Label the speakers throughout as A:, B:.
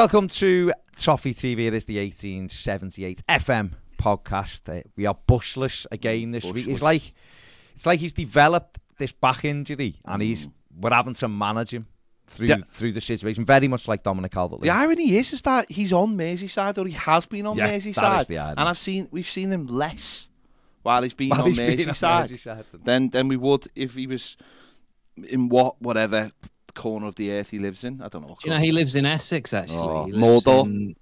A: Welcome to Toffee TV. It is the 1878 FM podcast. Uh, we are bushless again this week. It's like it's like he's developed this back injury and he's we're having to manage him through
B: Yeah.
A: through the situation. Very much like Dominic Calvert.
B: The irony is, is that he's on Merseyside, or he has been on
A: Yeah, that
B: Merseyside,
A: is the irony.
B: and I've seen we've seen him less while he's been
A: While
B: on
A: he's been on
B: Merseyside,
A: Merseyside.
B: than than we would if he was in what whatever corner of the earth he lives in. I don't know.
C: Do you know he lives in Essex? Actually,
B: Oh,
C: he lives
B: Mordor.
C: in-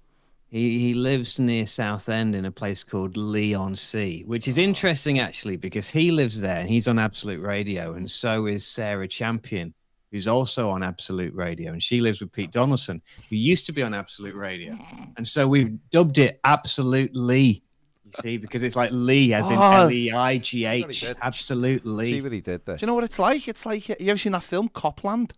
C: he he lives near Southend in a place called Leigh-on-Sea, which
B: Oh.
C: is interesting actually because he lives there and he's on Absolute Radio, and so is Sarah Champion, who's also on Absolute Radio, and she lives with Pete Donaldson, who used to be on Absolute Radio, and so we've dubbed it Absolute Lee. You see, because it's like Lee as in
B: Oh.
C: L E I G H,
A: did.
C: Absolute
A: See what he did there.
B: Do you know what it's like? It's like you ever seen that film Copland?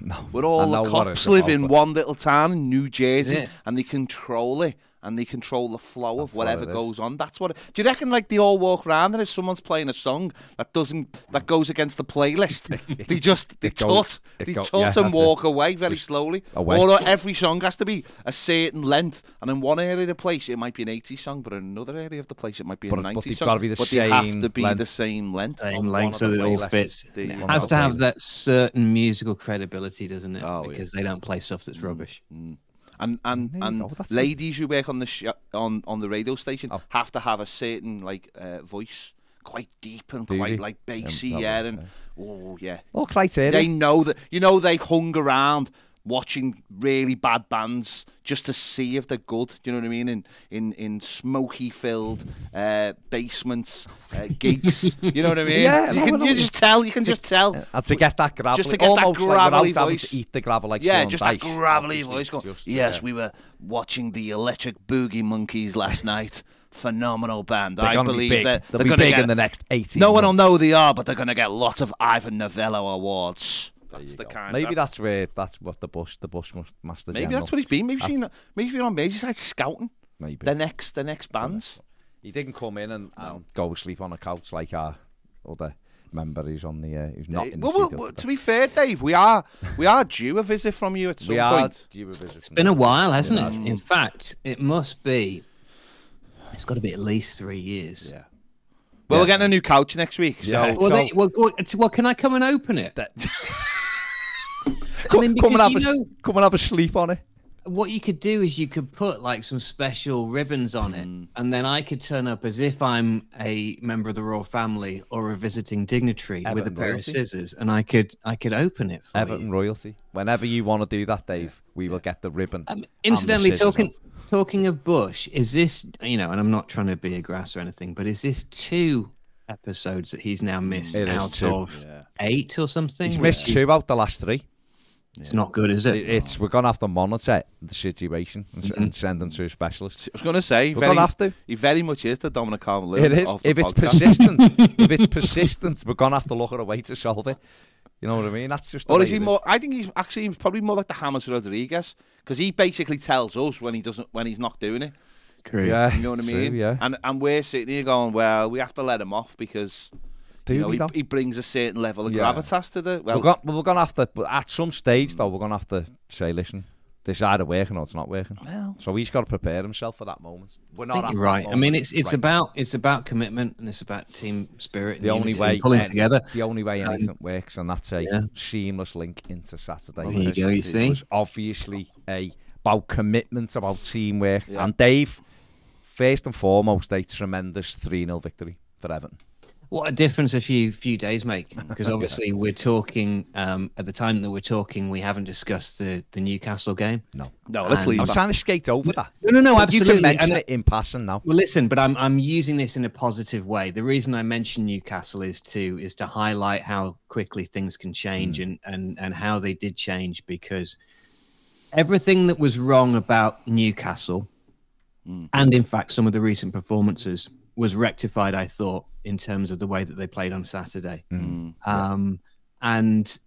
A: No,
B: Where
A: I
B: all
A: know
B: the cops live in one little town in New Jersey, and they control it, and they control the flow
A: That's
B: of whatever
A: it is.
B: goes on. That's what. It, do you reckon like they all walk around and if someone's playing a song that doesn't that goes against the playlist, they just they
A: It
B: tut, they
A: go-
B: tut
A: yeah,
B: and
A: that's it.
B: walk away very slowly.
A: away.
B: Or every song has to be a certain length, and in one area of the place it might be an 80s song, but in another area of the place it might be a
A: But- but they've
B: song.
A: gotta be the
B: but they have
A: same
B: to be the
A: length.
B: same length.
C: Same
A: on
C: length so that it all fits.
B: The-
C: It has to have
A: playlists.
C: that certain musical credibility, doesn't it?
B: Oh, yeah.
C: because they don't play stuff that's mm, rubbish.
B: Mm. And and
A: and it.
B: ladies who work on the sh- on on the radio station
A: Oh.
B: have to have a certain like uh, voice, quite deep and quite
A: they?
B: like bassy,
A: Um,
B: yeah, and oh yeah,
A: All criteria.
B: they know that you know they've hung around watching really bad bands just to see if they're good. Do you know what I mean? In in in smoky filled uh, basements, uh, gigs. you know what I mean?
A: Yeah,
B: you can you just tell. You can just tell.
A: and to get that gravelly,
B: Just to get
A: almost like
B: gravelly
A: having
B: voice.
A: to eat the gravel like
B: Yeah,
A: Sean
B: just that
A: Dyche,
B: gravelly
A: obviously,
B: voice. Going,
A: just,
B: yes,
A: yeah.
B: we were watching the Electric Boogie Monkeys last night. Phenomenal band.
A: They're
B: I believe
A: be
B: that
A: They'll
B: they're
A: be
B: gonna
A: big
B: get,
A: in the next 18
B: No one will know who they are, but they're going to get lots of Ivor Novello awards.
A: There
B: That's the
A: go.
B: kind.
A: Maybe that's where that's what the bush the bush master
B: maybe
A: general.
B: that's what he's been. Maybe he's been, maybe he's been on Merseyside scouting
A: maybe
B: the next the next bands.
A: he didn't come in and, and go sleep on a couch like our other member who's on the uh, who's not in the
B: well, well,
A: studio
B: well,
A: today.
B: to be fair, Dave, we are we are due a visit from you at some
A: we are
B: point.
A: due a visit from
C: Been a while, hasn't
A: Yeah.
C: it? In fact, it must be. It's got to be at least three years.
B: Yeah. Well, we're getting a new couch next week. So
A: Yeah.
C: Well,
A: So-
C: they, well, well, it's- well, can I come and open it?
A: Come,
C: I mean,
A: come and have
C: you
A: a,
C: know
A: come and have a sleep on it.
C: what you could do is you could put like some special ribbons on it,
A: Mm.
C: and then I could turn up as if I'm a member of the royal family or a visiting dignitary with a pair
A: royalty.
C: of scissors, and I could I could open it for
A: Everton
C: you.
A: royalty. Whenever you want to do that, Dave, we will get the ribbon.
C: Um,
A: and the
C: incidentally, talking
A: out.
C: talking of Bush, is this you know? And I'm not trying to be a grass or anything, but is this two episodes that he's now missed
A: It is
C: out
A: two.
C: of eight or something?
A: He's missed
C: is-
A: two out the last three.
C: It's not good, is it?
A: It- It's we're gonna have to monitor the situation and,
C: Mm-hmm.
A: and send them to a specialist.
B: I was going to say,
A: We're
B: very,
A: gonna have to.
B: he very much is the Dominic Calvert-Lewin
A: It is.
B: of the
A: If it's
B: podcast.
A: persistent, if it's persistent, we're gonna have to look at a way to solve it. You know what I mean? That's just.
B: Or is he more? I think he's actually he's probably more like the James Rodriguez because he basically tells us when he doesn't when he's not doing it.
C: True.
A: Yeah,
B: You know what I
A: true,
B: mean?
A: Yeah.
B: And and we're sitting here going, well, we have to let him off because
A: Do
B: you know, he, he brings a certain level of
A: Yeah.
B: gravitas to the. Well,
A: we're, gonna, we're gonna have to. But at some stage, though, we're gonna have to say, listen, this is either working or it's not working.
B: well,
A: So he's got to prepare himself for that moment. We're not at
C: you're right. I mean, it's it's
A: right
C: about it's about commitment and it's about team spirit. and
A: the only way
C: pulling together.
A: The only way
C: Um,
A: anything works, and that's a
C: yeah.
A: seamless link into Saturday.
C: There you go. You
A: It
C: see,
A: was obviously a about commitment, about teamwork,
B: Yeah.
A: and Dave. First and foremost, a tremendous 3 0 victory for Everton.
C: What a difference a few few days make. Because obviously we're talking um, at the time that we're talking, we haven't discussed the the Newcastle game.
A: No.
B: no, let's
C: And-
B: leave
A: I'm
B: that.
A: trying to skate over that.
C: No, no, no,
A: But
C: absolutely.
A: You can mention
C: And-
A: it in passing now.
C: Well, listen, but I'm I'm using this in a positive way. The reason I mention Newcastle is to is to highlight how quickly things can change and and and how they did change because everything that was wrong about Newcastle and in fact some of the recent performances was rectified I thought in terms of the way that they played on Saturday.
B: Mm.
C: Um and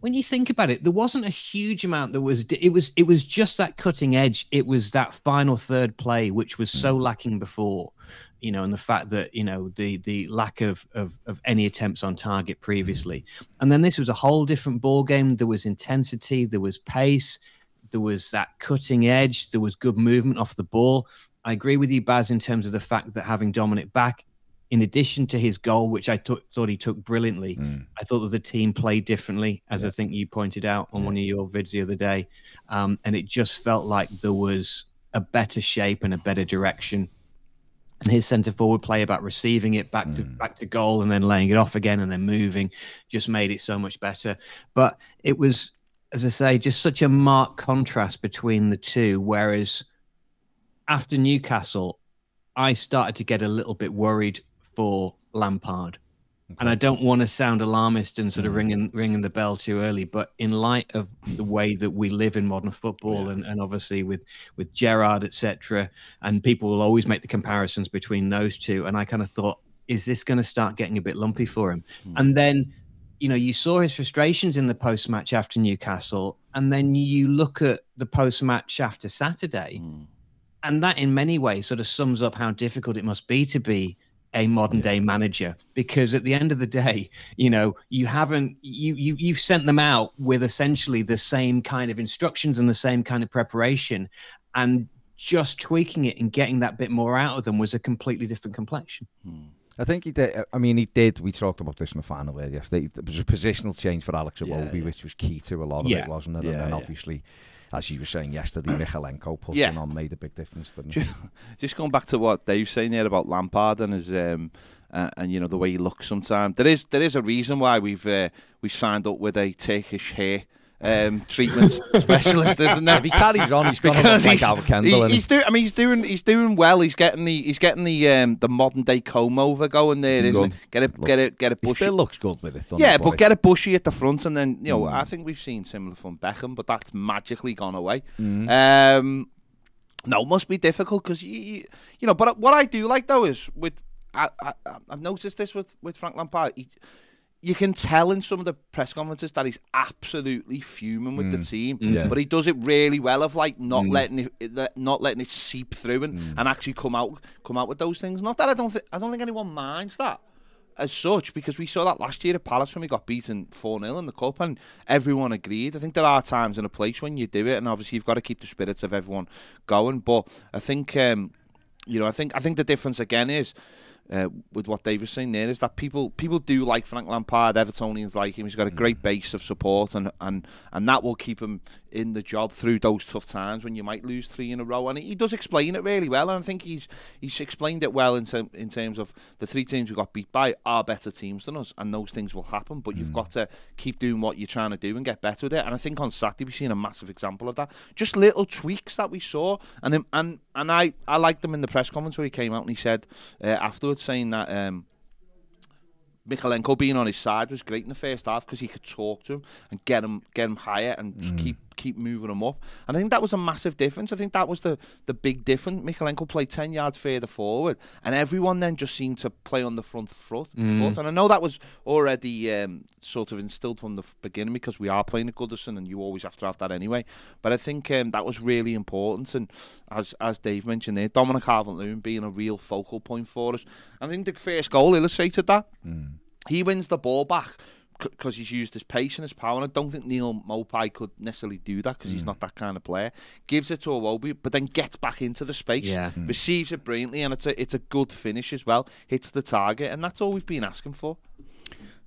C: when you think about it, there wasn't a huge amount that was. It was. It was just that cutting edge. It was that final third play, which was so lacking before, you know, and the fact that you know the the lack of of, of any attempts on target previously, and then this was a whole different ball game. There was intensity. There was pace. There was that cutting edge. There was good movement off the ball. I agree with you, Baz, in terms of the fact that having Dominic back, in addition to his goal, which I thought he took brilliantly, mm. I thought that the team played differently, as yeah. I think you pointed out on yeah. one of your vids the other day. Um, and it just felt like there was a better shape and a better direction. And his centre forward play about receiving it back mm. to back to goal and then laying it off again and then moving just made it so much better. But it was, as I say, just such a marked contrast between the two. Whereas after Newcastle, I started to get a little bit worried for Lampard. Okay. And I don't want to sound alarmist and sort of mm. ringing ringing the bell too early, but in light of the way that we live in modern football, yeah. and, and obviously with with Gerrard, etc., and people will always make the comparisons between those two. And I kind of thought, is this going to start getting a bit lumpy for him? Mm. And then, you know, you saw his frustrations in the post match after Newcastle, and then you look at the post match after Saturday, mm. and that in many ways sort of sums up how difficult it must be to be a modern day manager because at the end of the day you know you haven't you, you you've sent them out with essentially the same kind of instructions and the same kind of preparation and just tweaking it and getting that bit more out of them was a completely different complexion
A: hmm. I think he did. I mean, he did. We talked about this in the final yesterday. There was a positional change for Alex Iwobi, yeah, yeah. which was key to a lot of yeah. it, wasn't it? and then obviously as you were saying yesterday, Mykolenko putting yeah. on made a big difference. Didn't
B: Just going back to what Dave's saying there about Lampard and his um, uh, and you know the way he looks sometimes. There is there is a reason why we've uh, we signed up with a Turkish hair um, treatment specialist, isn't there?
A: If he carries on, he's going to look like Albert Kendall.
B: He, he's doing. I mean, he's doing. He's doing well. He's getting the. He's getting the um, the modern day comb over going there, isn't it? Get it. Get it. Get it. Bushy.
A: He still looks good with it.
B: Yeah, but get a bushy at the front, and then you know, mm. I think we've seen similar from Beckham, but that's magically gone away. Mm. Um, no, it must be difficult because you, you know. But what I do like though is with I, I I've noticed this with with Frank Lampard. He, you can tell in some of the press conferences that he's absolutely fuming with mm. the team, yeah. but he does it really well of like not mm. letting it not letting it seep through and, mm. and actually come out come out with those things. Not that I don't think I don't think anyone minds that as such because we saw that last year at Palace when we got beaten 4-0 in the cup and everyone agreed. I think there are times and a place when you do it and obviously you've got to keep the spirits of everyone going, but I think um, you know, I think I think the difference again is uh, with what Dave was saying there is that people people do like Frank Lampard, Evertonians like him. He's got a great mm. base of support, and and and that will keep him in the job through those tough times when you might lose three in a row. And he does explain it really well, and I think he's he's explained it well in term, in terms of the three teams we got beat by are better teams than us, and those things will happen. But mm. you've got to keep doing what you're trying to do and get better with it. And I think on Saturday we've seen a massive example of that. Just little tweaks that we saw, and and and I I liked them in the press conference where he came out and he said uh, afterwards saying that. Um, Mykolenko being on his side was great in the first half because he could talk to him and get him get him higher and mm. keep keep moving them up. And I think that was a massive difference. I think that was the the big difference. Mykolenko played ten yards further forward, and everyone then just seemed to play on the front foot. Mm. foot. And I know that was already um, sort of instilled from the beginning because we are playing at Goodison, and you always have to have that anyway. But I think um, that was really important. And as as Dave mentioned there, Dominic Calvert-Lewin being a real focal point for us. I think the first goal illustrated that. Mm. He wins the ball back because he's used his pace and his power. And I don't think Neal Maupay could necessarily do that because mm. he's not that kind of player. Gives it to Iwobi, but then gets back into the space, yeah. mm. receives it brilliantly, and it's a it's a good finish as well. Hits the target, and that's all we've been asking for.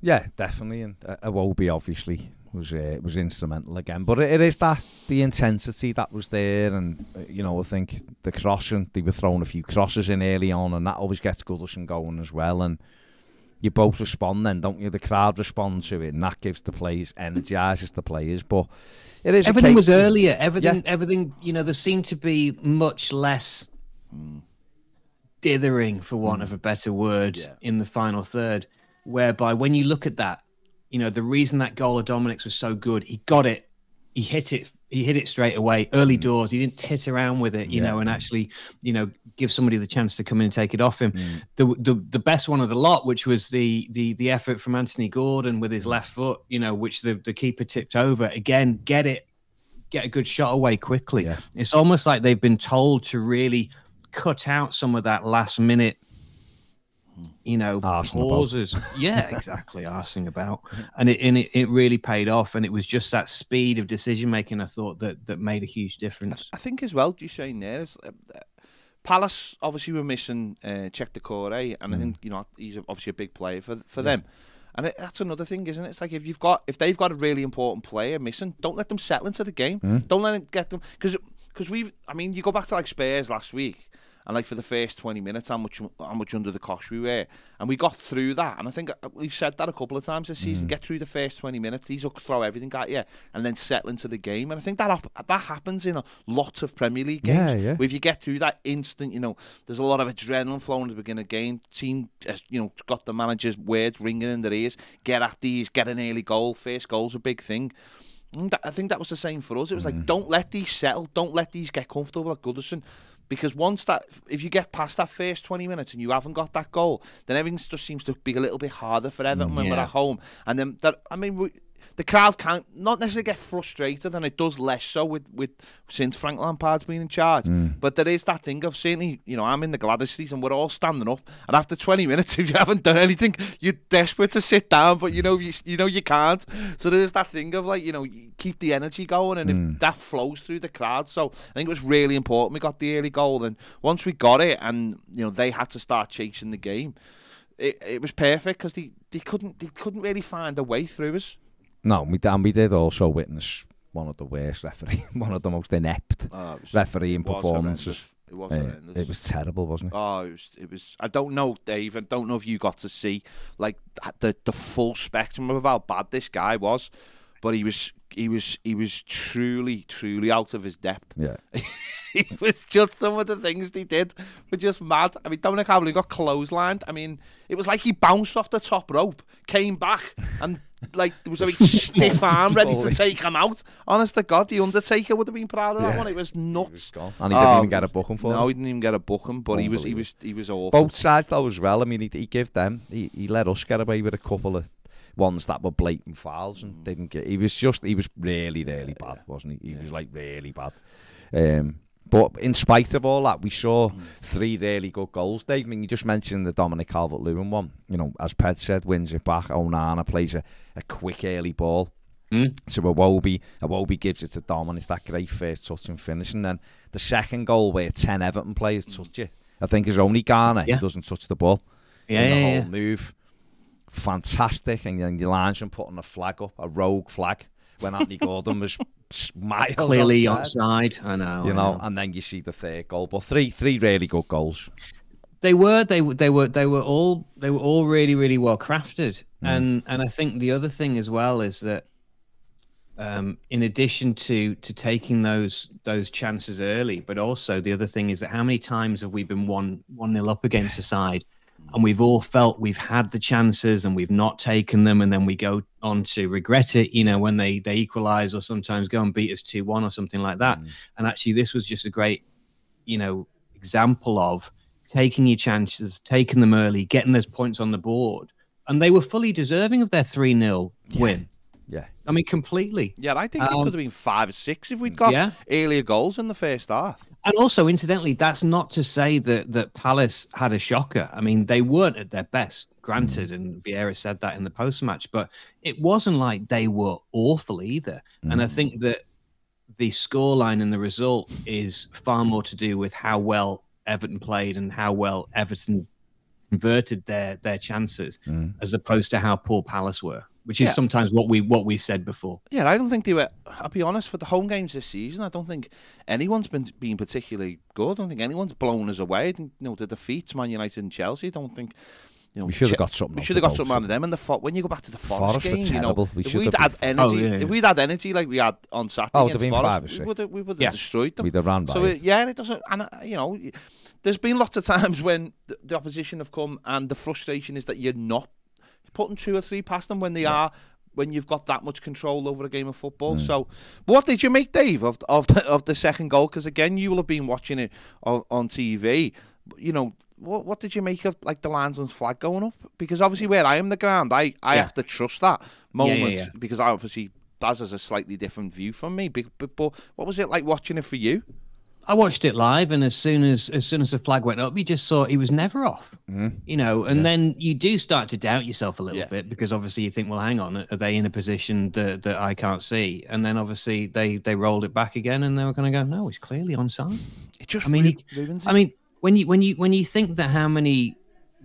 A: Yeah, definitely, and uh, Iwobi obviously was uh, was instrumental again. But it, it is that the intensity that was there, and uh, you know I think the crossing they were throwing a few crosses in early on, and that always gets Goodison going as well, and you both respond then, don't you? The crowd responds to it, and that gives the players, energizes the players. But it is
C: everything was earlier. Everything, yeah. everything. You know, there seemed to be much less dithering, for want mm. of a better word, yeah. in the final third. Whereby, when you look at that, you know, the reason that goal of Dominic's was so good, he got it he hit it he hit it straight away early mm. doors he didn't tit around with it you yeah. know and actually you know give somebody the chance to come in and take it off him mm. the, the the best one of the lot which was the the the effort from anthony gordon with his left foot you know which the the keeper tipped over again get it get a good shot away quickly yeah. it's almost like they've been told to really cut out some of that last minute you know,
A: Arsing about.
C: pauses. yeah, exactly, arsing about, and it and it, it really paid off. And it was just that speed of decision making. I thought that that made a huge difference.
B: I think as well, you're saying there is uh, uh, Palace obviously were missing uh, Cheick Doucouré, and I think you know he's obviously a big player for for them. And it, that's another thing, isn't it? It's like if you've got if they've got a really important player missing, don't let them settle into the game. Don't let it get them because because we've. I mean, you go back to like Spurs last week. And like for the first twenty minutes, how much how much under the cosh we were, and we got through that. And I think uh, we've said that a couple of times this season. Get through the first twenty minutes, these will throw everything at you, and then settle into the game. And I think that that happens in a lot of Premier League games.
A: Yeah, yeah.
B: Where if you get through that instant, you know, there's a lot of adrenaline flowing at the beginning of the game. Team, uh, you know, got the manager's words ringing in their ears. Get at these, get an early goal. First goal's a big thing. I think that was the same for us. It was like, don't let these settle. Don't let these get comfortable like Goodison. Because once that, if you get past that first 20 minutes and you haven't got that goal, then everything just seems to be a little bit harder for Everton when we're at home. And then, that, I mean, we, the crowd can't, not necessarily get frustrated, and it does less so with, with since Frank Lampard's been in charge. Hmm. But there is that thing of certainly, you know, I'm in the Gwladys season, we're all standing up, and after 20 minutes, if you haven't done anything, you're desperate to sit down, but you hmm. know, you, you know, you can't. So there's that thing of like, you know, you keep the energy going, and if hmm. that flows through the crowd. So I think it was really important we got the early goal, and once we got it, and you know, they had to start chasing the game. It, it was perfect because they, they couldn't they couldn't really find a way through us.
A: No, we, and we did also witness one of the worst referee, one of the most inept
B: Oh, was-
A: refereeing performances.
B: It was
A: Uh, it was terrible, wasn't it?
B: Oh, it was. It was. I don't know, Dave. I don't know if you got to see like the the full spectrum of how bad this guy was, but he was he was he was truly truly out of his depth.
A: Yeah.
B: he was just some of the things he did were just mad. I mean, Dominic Calvert got clotheslined. I mean, it was like he bounced off the top rope, came back, and like there was a big stiff arm ready to take him out. Honest to God, the Undertaker would have been proud of that
A: Yeah.
B: one. It was nuts.
A: gone. And he didn't even get a booking for um,
B: No,
A: it.
B: he didn't even get a booking, but he was he was he was awful.
A: Both sides though as well. I mean, he, he gave them. He, he let us get away with a couple of ones that were blatant fouls and didn't get. He was just. He was really, really bad, wasn't he? He was like really bad. Um, but in spite of all that, we saw three really good goals. Dave, I mean, you just mentioned the Dominic Calvert-Lewin one. You know, as Ped said, wins it back. Onana plays a, a quick early ball.
C: Mm.
A: to Iwobi. Iwobi gives it to Dom, and it's that great first touch and finish. And then the second goal where 10 Everton players touch it, I think is only Garner
C: Yeah.
A: who doesn't touch the ball.
C: Yeah,
A: And the
C: yeah,
A: whole
C: yeah.
A: move, fantastic. And then Lange putting a flag up, a rogue flag, when Anthony Gordon was miles
C: Clearly onside. I know.
A: You
C: I
A: know, and then you see the third goal. But three, three really good goals.
C: they were they were they were they were all they were all really really well crafted and and i think the other thing as well is that um in addition to to taking those those chances early but also the other thing is that how many times have we been one one nil up against a side and we've all felt we've had the chances and we've not taken them and then we go on to regret it you know when they they equalize or sometimes go and beat us 2-1 or something like that mm. and actually this was just a great you know example of taking your chances, taking them early, getting those points on the board. And they were fully deserving of their 3 0 win. I mean, completely.
B: Yeah, I think it
C: Um,
B: could have been five or six if we'd got
C: Yeah.
B: earlier goals in the first half.
C: And also, incidentally, that's not to say that, that Palace had a shocker. I mean, they weren't at their best, granted, mm. and Vieira said that in the post match, but it wasn't like they were awful either. And I mm. think that the scoreline and the result is far more to do with how well Everton played and how well Everton converted their their chances, mm. as opposed to how poor Palace were, which is
B: Yeah.
C: sometimes what we what we said before.
B: Yeah, I don't think they were. I'll be honest. For the home games this season, I don't think anyone's been been particularly good. I don't think anyone's blown us away. I think, you know, the defeats, Man United and Chelsea. I don't think. You know,
A: We should have got something
B: We should have got something out
A: of
B: of them. And the fo- when you go back to the Forest,
A: Forest
B: game, you know.
A: We
B: if we'd had
A: been-
B: energy,
C: Oh, yeah,
B: if we'd had energy like we had on Saturday
A: Oh, it'd
B: against
A: have been
B: Forest,
A: five or
B: we
A: six.
B: would have, we would have
C: Yeah.
B: destroyed them.
A: We'd have ran by
B: So
A: it.
B: it, yeah, it doesn't. And uh, you know, there's been lots of times when the, the opposition have come, and the frustration is that you're not putting two or three past them when they are. When you've got that much control over a game of football, mm. so what did you make, Dave, of of the, of the second goal? Because again, you will have been watching it on, on TV. You know, what what did you make of like the linesman's flag going up? Because obviously, where I am the ground, I, I
C: Yeah.
B: have to trust that moment
C: yeah.
B: because I obviously Baz has a slightly different view from me. But, but, but what was it like watching it for you?
C: I watched it live, and as soon as as soon as the flag went up, you just saw he was never off.
A: Mm.
C: You know, and then you do start to doubt yourself a little
B: Yeah.
C: bit because obviously you think, well, hang on, are they in a position that, that I can't see? And then obviously they they rolled it back again, and they were going to go, no, he's clearly onside.
B: It just
C: I mean, I mean, when you when you when you think that how many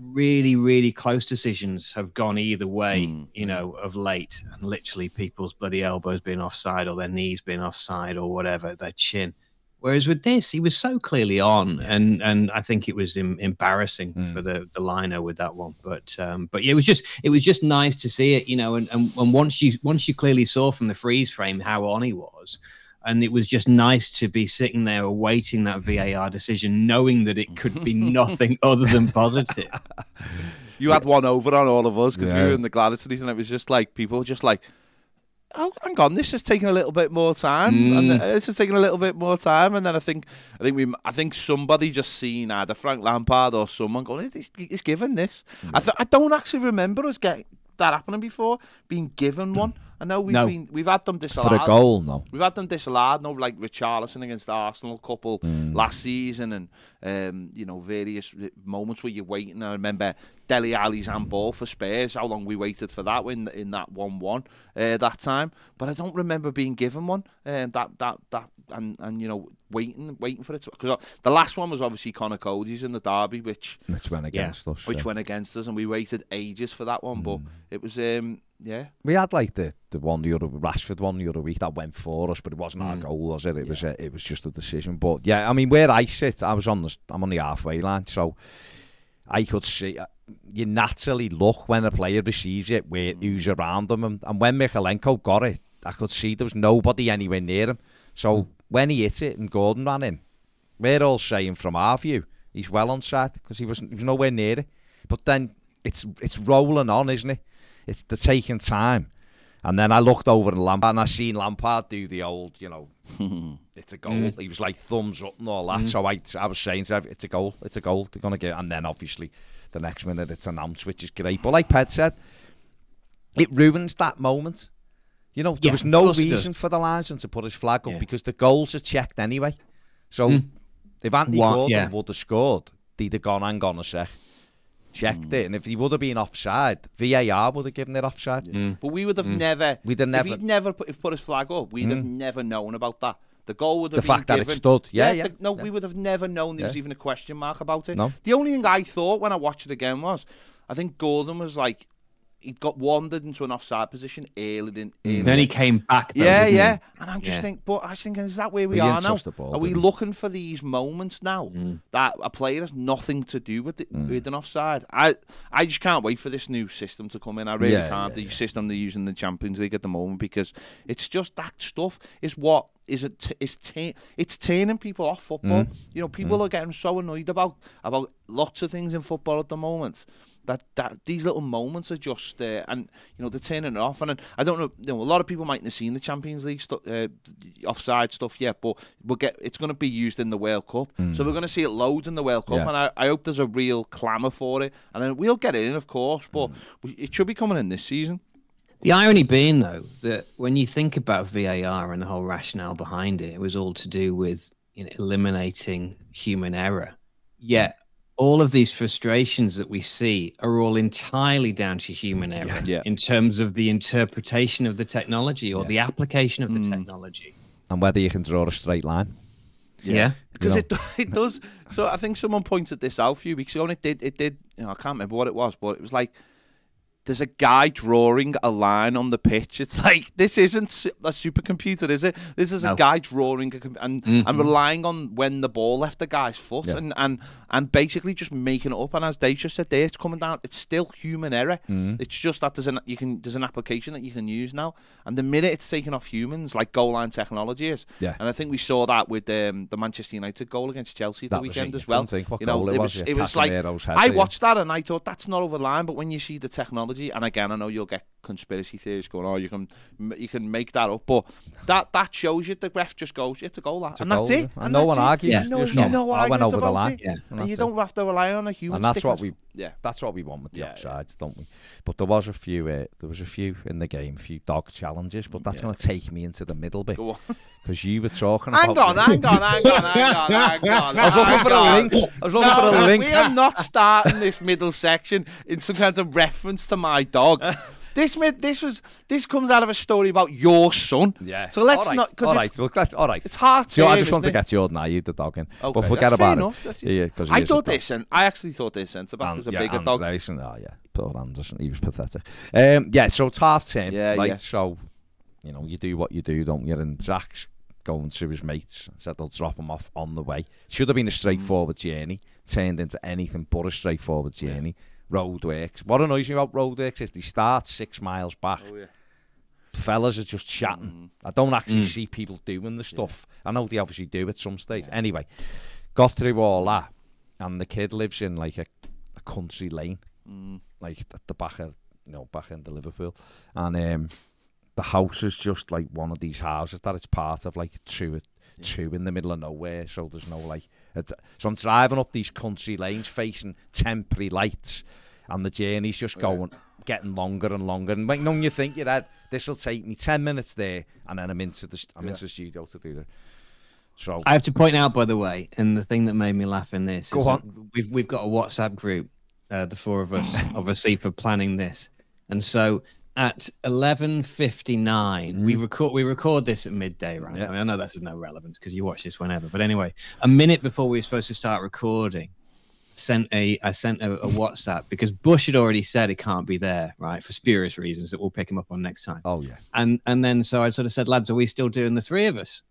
C: really really close decisions have gone either way,
B: Mm.
C: you know, of late, and literally people's bloody elbows being offside or their knees being offside or whatever, their chin. Whereas with this, he was so clearly on, and and I think it was em- embarrassing
A: Mm.
C: for the the liner with that one. But um, but yeah, it was just it was just nice to see it, you know. And, and and once you once you clearly saw from the freeze frame how on he was, and it was just nice to be sitting there awaiting that VAR decision, knowing that it could be nothing other than positive.
B: You had one over on all of us because we were in the Gladiators, and it was just like people just like, "Oh, hang on, this is taking a little bit more time, and
C: Mm.
B: th- this is taking a little bit more time." And then I think, I think we, I think somebody just seen either Frank Lampard or someone going, "He's, he's given this." I, th- I don't actually remember us getting that happening before, being given one. I know we've
C: No.
B: been, we've had them disallowed.
A: For a goal, no.
B: We've had them disallowed, no, like Richarlison against Arsenal a couple
A: Mm.
B: last season, and um, you know various moments where you're waiting. I remember Dele Alli's handball for Spurs. How long we waited for that in in that one one uh, that time, but I don't remember being given one. Um, that that that and and you know waiting waiting for it because the last one was obviously Conor Coady's in the derby, which
A: Which went against us.
B: which
A: yeah.
B: went against us, and we waited ages for that one.
A: Mm.
B: But it was um yeah
A: We had like the, the one the other Rashford one the other week that went for us, but it wasn't our
C: Mm.
A: goal, was it? It was a, it was just a decision. But yeah, I mean, where I sit, I was on the I'm on the halfway line, so I could see. uh, You naturally look when a player receives it, where who's around them, and, and when Mykolenko got it, I could see there was nobody anywhere near him. So when he hit it and Gordon ran in, we're all saying from our view he's well on side because he wasn't he was nowhere near it. But then it's it's rolling on, isn't it? It's the taking time. And then I looked over at Lampard and I seen Lampard do the old, you know, it's a goal. He was like thumbs up and all that. So I, I was saying to him, it's a goal, it's a goal. They're gonna get, and then obviously the next minute it's announced, which is great. But like Ped said, it ruins that moment. You know, there
C: Yeah,
A: was no
C: course it does.
A: reason for the linesman to put his flag up
C: Yeah.
A: because the goals are checked anyway. So
C: Mm.
A: if Anthony
C: Wha-
A: Gordon
C: yeah.
A: would have scored, they'd have gone, hang on a sec, checked hmm. it. And if he would have been offside, VAR would have given it offside.
C: Mm.
B: But we would have hmm. never.
A: We'd have
B: If
A: never-
B: he'd never put, if put his flag up, we'd have hmm. never known about that. The goal would have
A: The
B: been
A: fact that it stood. Yeah, yeah,
B: the- no,
A: yeah.
B: we would have never known there was even a question mark about it.
A: No.
B: The only thing I thought when I watched it again was, I think Gordon was like, he got wandered into an offside position early in. early
C: Then he came back. Though,
B: yeah,
C: didn't he?
B: yeah. And I'm just
C: Yeah.
B: thinking, but I thinking, is that where we
A: He
B: are now?
A: ball,
B: are we looking for these moments now
C: Mm.
B: that a player has nothing to do with it,
A: Mm.
B: with an offside? I I just can't wait for this new system to come in. I really
A: Yeah,
B: can't.
A: yeah,
B: the system they're using in the Champions League at the moment because it's just that stuff is what is it t- is t- it's turning people off football.
A: Mm.
B: You know, people are getting so annoyed about about lots of things in football at the moment that that these little moments are just uh, and you know they're turning it off. And, and I don't know you know a lot of people mightn't have seen the Champions League stu- uh, offside stuff yet but we'll get it's going to be used in the World Cup. So we're going to see it loads in the World Cup
A: Yeah.
B: and I, I hope there's a real clamour for it. And then we'll get it in of course but we, it should be coming in this season.
C: The irony being, though, that when you think about VAR and the whole rationale behind it, it was all to do with you know, eliminating human error. Yet, all of these frustrations that we see are all entirely down to human error
B: Yeah.
C: in terms of the interpretation of the technology or the application of the mm. technology.
A: And whether you can draw a straight line.
C: Yeah.
B: because
A: know.
B: it it does. So I think someone pointed this out a few weeks ago, and it did. It did. You know, I can't remember what it was, but it was like there's a guy drawing a line on the pitch. It's like this isn't a supercomputer, is it? This is a guy drawing a, com- and and relying on when the ball left the guy's foot,
A: Yeah.
B: and, and and basically just making it up. And as Dave just said, there it's coming down. It's still human error. It's just that there's an you can there's an application that you can use now, and the minute it's taken off humans, like goal line technology is.
A: Yeah.
B: And I think we saw that with um, the Manchester United goal against Chelsea the
A: That was
B: weekend as well.
A: think what
B: you know,
A: it was,
B: was it was like I watched that and I thought that's not over the line. But when you see the technology, and again, I know you'll get conspiracy theories going. Oh, you can you can make that up, but that that shows you the ref just goes, it's a goal, that.
A: It's a
B: and that's
A: goal,
B: it.
A: And
B: And
A: no one
B: it.
A: argues.
C: Yeah.
B: No, no, no
A: I went over the line.
C: Yeah.
B: And,
A: And
B: you
A: it.
B: don't have to rely on a human.
A: And that's what we
B: Yeah.
A: that's what we want with the
B: Yeah, yeah.
A: don't we? But there was a few uh, there was a few in the game, a few dog challenges, but that's
B: Yeah.
A: going to take me into the middle bit because you were talking
B: Hang
A: about.
B: on, hang on, hang on, hang on, hang on.
A: I was looking for a link. I was looking for a link.
B: We are not starting this middle section in some kind of reference to my dog. This this was this comes out of a story about your son.
A: Yeah.
B: So let's
A: all right,
B: not
A: all right. Well, that's all right.
B: it's hard
A: So
B: to.
A: I just want to get Jordan Ayew the dog in,
B: Okay,
A: but forget
B: that's
A: about
B: enough,
A: it. Yeah, because
B: I thought this, and I actually thought this centre back was a
A: yeah,
B: bigger dog.
A: Andersen, Oh yeah, poor Andersen. He was pathetic. Um, yeah. So it's half term.
B: Yeah,
A: right?
B: yeah.
A: So you know you do what you do, don't you? And Zach's going to his mates. Said they'll drop him off on the way. Should have been a straightforward
B: Mm.
A: journey. Turned into anything but a straightforward journey. Roadworks. What annoys me about roadworks is they start six miles back.
B: Oh, yeah.
A: Fellas are just chatting. I don't actually see people doing the stuff. I know they obviously do at some stage. Anyway, got through all that, and the kid lives in like a, a country lane,
B: Mm.
A: like at the back of you know back end of Liverpool, and um, the house is just like one of these houses that it's part of, like two two in the middle of nowhere. So there's no like. It's, so I'm driving up these country lanes facing temporary lights, and the journey's just going getting longer and longer. And when, when you think you're at this will take me ten minutes there, and then I'm into the I'm
B: Yeah.
A: into the studio to do that. So
C: I have to point out, by the way, and the thing that made me laugh in this
A: Go
C: is
A: on.
C: we've we've got a WhatsApp group, uh, the four of us, obviously for planning this, and so at eleven fifty nine, we mm-hmm. record we record this at midday, right?
A: Yeah.
C: I mean, I know that's of no relevance because you watch this whenever, but anyway, a minute before we were supposed to start recording, sent a I sent a, a WhatsApp because Bush had already said it can't be there, right, for spurious reasons that we'll pick him up on next time
A: oh yeah,
C: and and then so I sort of said, lads, are we still doing the three of us?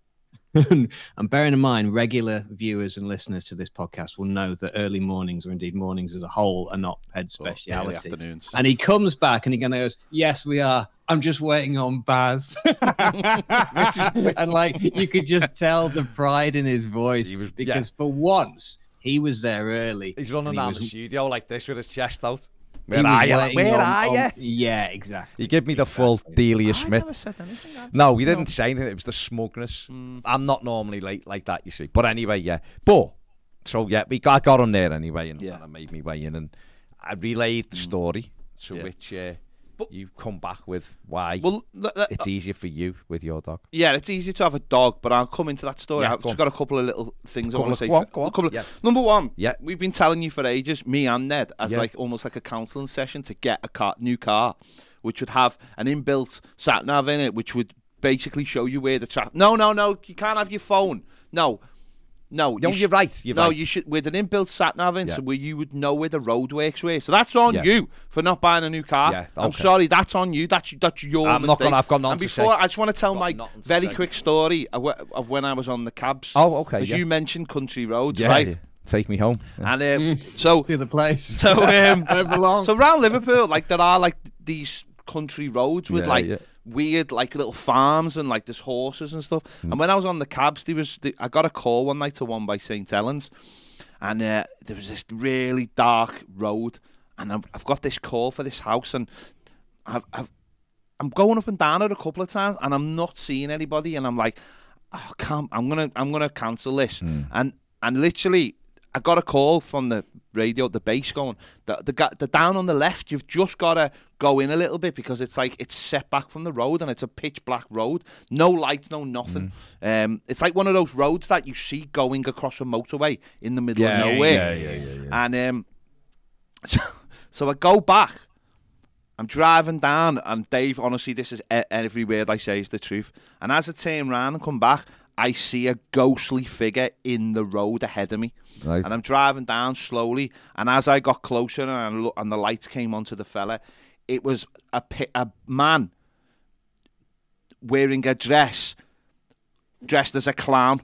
C: and bearing in mind, regular viewers and listeners to this podcast will know that early mornings, or indeed mornings as a whole, are not Ped's speciality.
B: afternoons.
C: and he comes back and he goes, "Yes, we are. I'm just waiting on Baz." and like you could just tell the pride in his voice
A: was- yeah.
C: because for once he was there early.
A: he's running
C: and he
A: the studio like this with his chest out. Where are you? Where are you?
C: Yeah, exactly.
A: He gave me the full
C: exactly.
A: Delia Smith.
B: Never said anything. I
A: no, he didn't say anything. It was the smugness. I'm not normally late like that, you see. But anyway, yeah. But, so yeah, we got, I got on there anyway, and,
B: yeah.
A: and I made me way in, and I relayed the story, to
B: yeah.
A: which... Uh,
B: But-
A: you come back with why
B: Well, th- th-
A: it's easier for you with your dog.
B: yeah, it's easy to have a dog, but I'll come into that story.
A: Yeah,
B: I've just
A: on.
B: got a couple of little things I want to say.
A: go on, go on.
B: couple of-
A: Yeah.
B: Number one,
A: Yeah.
B: we've been telling you for ages, me and Ned, as
A: Yeah.
B: like almost like a counselling session to get a car, new car, which would have an inbuilt sat nav in it, which would basically show you where the traffic. No, no, no, you can't have your phone. No, no,
A: No,
B: sh-
A: you're right. You're
B: no,
A: right.
B: you should with an inbuilt sat nav in,
A: Yeah.
B: so where you would know where the roadworks were. So that's on
A: Yeah.
B: you for not buying a new car.
A: Yeah,
B: I'm sorry, that's on you. That's that's your
A: I'm not gonna- I've got nothing
B: And
A: to
B: before,
A: say.
B: I just want to tell my very
A: say.
B: quick story of, of when I was on the cabs.
A: Oh, okay.
B: Because
A: Yeah.
B: you mentioned country roads,
A: yeah,
B: right?
A: yeah. Take me home. Yeah.
B: And um, so
C: To the place.
B: so um, so around Liverpool, like there are like these country roads with
A: Yeah,
B: like
A: yeah.
B: Weird like little farms and like there's horses and stuff.
A: Hmm.
B: And when I was on the cabs, there was the, I got a call one night to one by St Helens, and uh, there was this really dark road, and I've, I've got this call for this house, and I've, I've I'm going up and down it a couple of times, and I'm not seeing anybody, and I'm like, oh, come, I'm gonna I'm gonna cancel this, and and literally. I got a call from the radio, the base going, the, the, the down on the left, you've just got to go in a little bit because it's like it's set back from the road and it's a pitch black road. No lights, no nothing. Um, it's like one of those roads that you see going across a motorway in the middle
A: Yeah,
B: of nowhere.
A: yeah, yeah, yeah, yeah.
B: And um, so, so I go back. I'm driving down, and Dave, honestly, this is every word I say is the truth. And as I turn around and come back, I see a ghostly figure in the road ahead of me.
A: Right.
B: And I'm driving down slowly. And as I got closer and, I look, and the lights came onto the fella, it was a, pi- a man wearing a dress, dressed as a clown.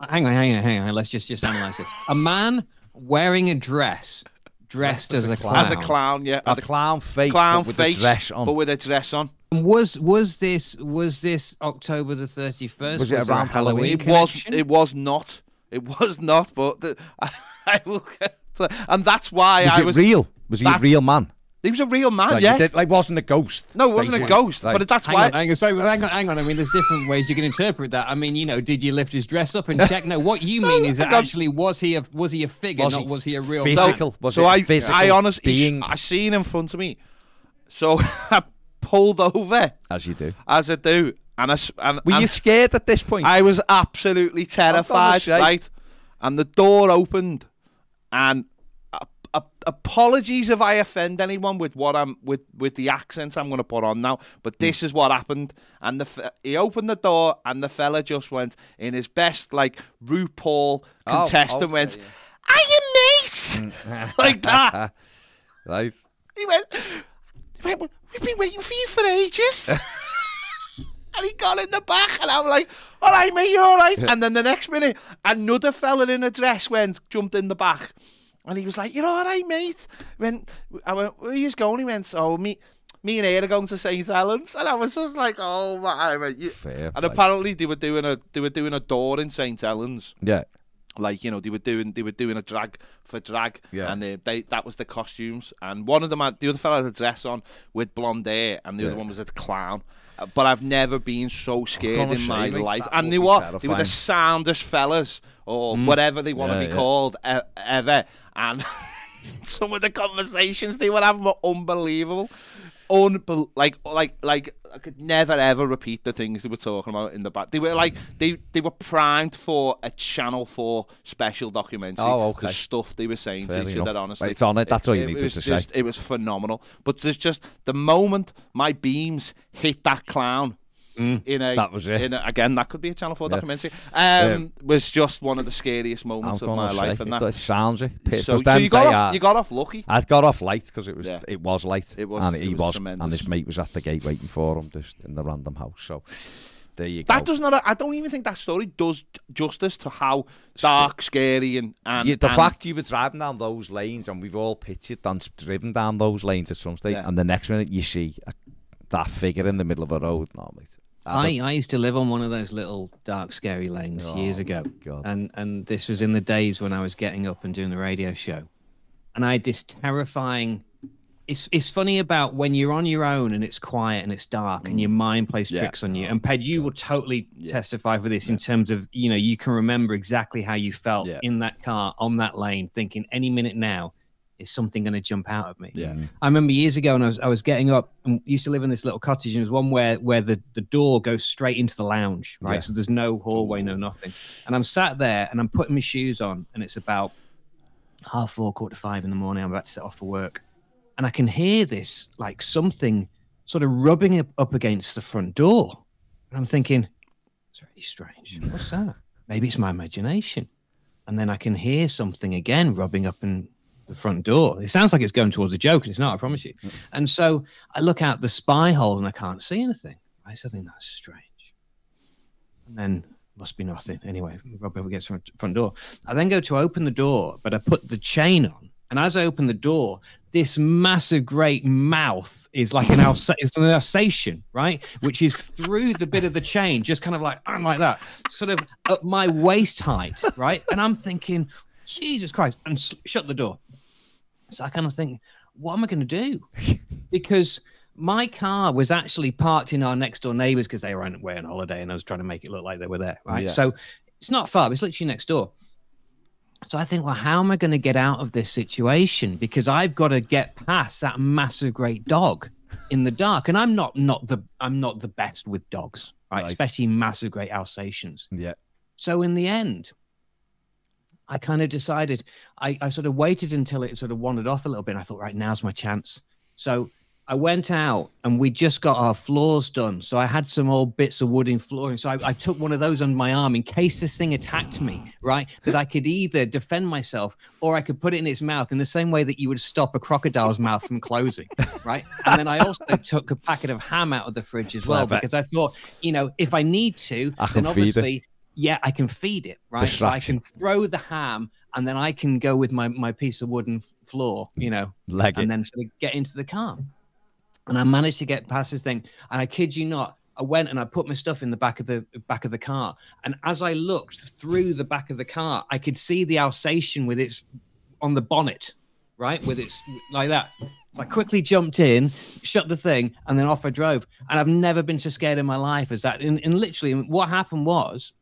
C: hang on, hang on, hang on. Let's just just analyze this. A man wearing a dress, dressed as a clown.
B: As a clown, yeah.
A: A
B: As a
A: clown face,
B: clown
A: but with
B: face,
A: a dress on.
B: but with a dress on.
C: Was was this was this October the thirty first?
A: Was it
C: there
A: around Halloween?
B: It was. It was not. It was not. But the, I, I will get to, and that's why
A: was
B: I
A: it
B: was.
A: real? Was he a real man?
B: He was a real man.
A: Like,
B: yeah.
A: it did- like wasn't a ghost.
B: no, it wasn't a ghost,
A: Like,
B: but that's
C: Hang
B: why.
C: on, hang on, so hang on, hang on. I mean, there's different ways you can interpret that. I mean, you know, did you lift his dress up and check? No, what you
B: So,
C: mean is that actually was he a was he a figure,
A: Was
C: not
A: he
C: was he a real
A: physical?
C: man?
A: Was
B: so
A: it
B: I,
A: physical
B: I honestly,
A: being
B: I seen in front of me. So I pulled over
A: as you do?
B: as I do, and I and,
A: Were
B: and
A: you scared at this point?
B: I was absolutely terrified, right? And the door opened, and a, a, apologies if I offend anyone with what I'm with with the accent I'm going to put on now, but hmm. this is what happened. And the he opened the door, and the fella just went in his best like RuPaul
A: Oh,
B: contestant
A: okay,
B: went,
A: yeah.
B: "Are you mate?" Hmm. like that.
A: right.
B: He went, went, we've been waiting for you for ages. and he got in the back, and I'm like, all right, mate, you're all right? And then the next minute, another fella in a dress went, jumped in the back. And he was like, you're all right, mate? Went, I went, where are you going? He went, oh, me, me and Ed are going to St. Helens. And I was just like, oh, my.
A: Fair.
B: And
A: play.
B: apparently they were doing a they were doing a door in St. Helens
A: yeah.
B: Like you know they were doing they were doing a drag for drag
A: Yeah.
B: and uh, they that was the costumes and one of them had the other fella had a dress on with blonde hair and the
A: Yeah.
B: other one was a clown. Uh, but I've never been so scared in my life.
A: That
B: and they were they were the soundest fellas or whatever they want
A: Yeah,
B: to be called e- ever. And some of the conversations they were having were unbelievable Unbel- like like like I could never ever repeat the things they were talking about in the back. They were like they they were primed for a Channel Four special documentary.
A: Oh, okay.
B: The stuff they were saying
A: Fair
B: to each
A: enough.
B: other, honestly,
A: It's on it, that's all you
B: it
A: needed
B: was
A: to say.
B: It was phenomenal. But there's just the moment my beams hit that clown. In a,
A: Mm. That was it.
B: In a, again, that could be a Channel Four
A: Yeah.
B: documentary. Um, was just one of the scariest
A: I'm
B: moments of my life, and that.
A: it sounds it.
B: So, so you got off,
A: are-
B: you got off lucky.
A: I got off late because it was
B: Yeah.
A: it was late.
B: It was-
A: and
B: it
A: he
B: was
A: was, and his mate was at the gate waiting for him just in the random house. So there you go.
B: That does not. I don't even think that story does justice to how dark, scary, and and
A: Yeah, the
B: and-
A: fact you were driving down those lanes, and we've all pictured and driven down those lanes at some stage,
B: Yeah.
A: and the next minute you see a, that figure in the middle of a road. No, mate.
C: I, I used to live on one of those little dark, scary lanes years
A: Oh,
C: ago,
A: God.
C: and and this was in the days when I was getting up and doing the radio show, and I had this terrifying. It's it's funny about when you're on your own and it's quiet and it's dark and your mind plays
B: Mm. Yeah.
C: tricks on you. And Ped, you will totally testify for this in terms of you know you can remember exactly how you felt
B: Yeah.
C: in that car on that lane, thinking any minute now is something going to jump out at me.
B: Yeah.
C: I remember years ago when I was I was getting up and used to live in this little cottage and there's one where where the, the door goes straight into the lounge, right?
A: Yeah.
C: So there's no hallway, no nothing. And I'm sat there and I'm putting my shoes on and it's about half four, quarter to five in the morning. I'm about to set off for work. And I can hear this like something sort of rubbing up, up against the front door. And I'm thinking, it's really strange. What's that? Maybe it's my imagination. And then I can hear something again rubbing up in the front door. It sounds like it's going towards a joke, and it's not, I promise you. Mm. And so I look out the spy hole and I can't see anything. I still think that's strange. And then must be nothing. Anyway, up against the front, front door. I then go to open the door, but I put the chain on. And as I open the door, this massive, great mouth is like an Alsa- it's an Alsatian, right? Which is through the bit of the chain, just kind of like I'm like that, sort of at my waist height, right? And I'm thinking, Jesus Christ, and s- shut the door. So I kind of think, what am I going to do? Because my car was actually parked in our next door neighbors because they were away on holiday and I was trying to make it look like they were there, right?
A: Yeah.
C: So it's not far, it's literally next door. So I think, well, how am I going to get out of this situation? Because I've got to get past that massive great dog in the dark, and I'm not not the I'm not the best with dogs, right?
A: Right.
C: Especially massive great Alsatians.
A: Yeah.
C: So in the end, I kind of decided I, I sort of waited until it sort of wandered off a little bit. And I thought, right, now's my chance. So I went out and we just got our floors done. So I had some old bits of wooden flooring. So I, I took one of those under my arm in case this thing attacked me, right? That I could either defend myself or I could put it in its mouth in the same way that you would stop a crocodile's mouth from closing, right? And then I also took a packet of ham out of the fridge as well because I thought, you know, if I need to,
A: I can
C: then
A: feed it.
C: obviously yeah, I can feed it, right? So I can throw the ham and then I can go with my, my piece of wooden floor, you know,
A: Leg
C: and
A: it.
C: then sort of get into the car. And I managed to get past this thing. And I kid you not, I went and I put my stuff in the back of the back of the car. And as I looked through the back of the car, I could see the Alsatian with its on the bonnet, right? With its like that. So I quickly jumped in, shut the thing, and then off I drove. And I've never been so scared in my life as that. And, and literally, what happened was,